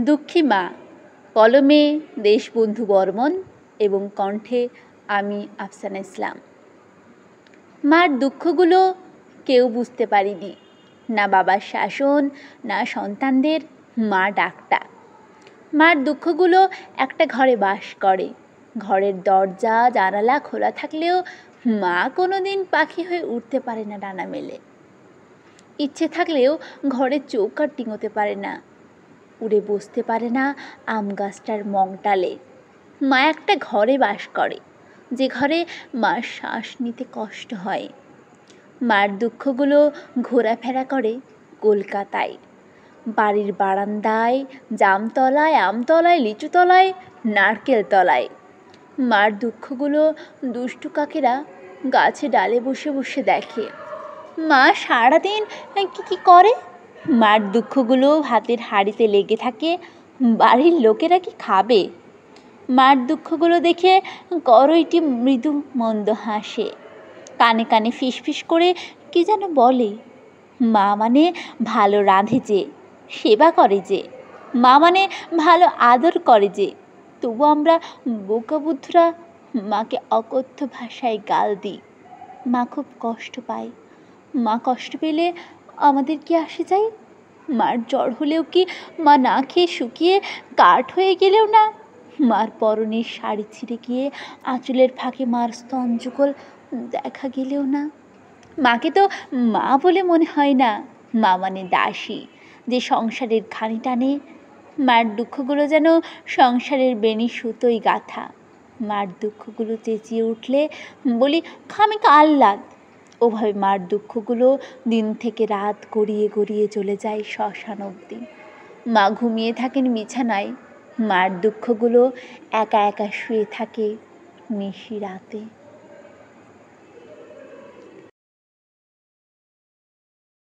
দুঃখী মা, কলমে দেশবন্ধু বর্মন এবং কণ্ঠে আমি আফসানা ইসলাম। মার দুঃখগুলো কেউ বুঝতে পারিনি। না বাবার শাসন, না সন্তানদের মা ডাকটা। মার দুঃখগুলো একটা ঘরে বাস করে। ঘরের দরজা, জানালা খোলা থাকলেও মা কোনো দিন পাখি হয়ে উঠতে পারে না ডানা মেলে। ইচ্ছে থাকলেও ঘরের চোখ আর টিঙোতে পারে না। উড়ে বসতে পারে না আম গাছটার মংটালে মা একটা ঘরে বাস করে। যে ঘরে মার শ্বাস নিতে কষ্ট হয়। মার দুঃখগুলো ঘোরাফেরা করে কলকাতায়। বাড়ির বারান্দায়, জামতলায়, আমতলায়, লিচুতলায় নারকেল তলায় মার দুঃখগুলো দুষ্টু কাকেরা গাছে ডালে বসে বসে দেখে। মা সারাদিন কী কী করে? মার দুঃখগুলো হাতের হাড়িতে লেগে থাকে, বাড়ির লোকেরা কি খাবে? মার দুঃখগুলো দেখে করইটি মৃদু মন্দ হাসে। কানে কানে ফিসফিস করে কি যেন বলে, মা মানে ভালো রাঁধে যে, সেবা করে যে, মা মানে ভালো আদর করে যে, তবু আমরা বোকা বুদ্ধরা মাকে অকথ্য ভাষায় গাল দিই। মা খুব কষ্ট পায়। মা কষ্ট পেলে আমাদের কি আসে যায়? মার জ্বর হলেও কি মা না খেয়ে শুকিয়ে কাঠ হয়ে গেলেও না? মার পরনের শাড়ি ছিঁড়ে গিয়ে আঁচলের ফাঁকে মার স্তঞ্জকল দেখা গেলেও না। মাকে তো মা বলে মনে হয় না। মা মানে দাসী যে সংসারের ঘানি টানে। মার দুঃখগুলো যেন সংসারের বেনি সুতোই গাথা। মার দুঃখগুলো চেঁচিয়ে উঠলে বলি, খামিকা আহ্লাদ ওভাবে মার দুঃখগুলো দিন থেকে রাত গড়িয়ে গড়িয়ে চলে যায় শ্মশান অবধি মা ঘুমিয়ে থাকেন বিছানায়। মার দুঃখগুলো একা একা শুয়ে থাকে নিশি রাতে।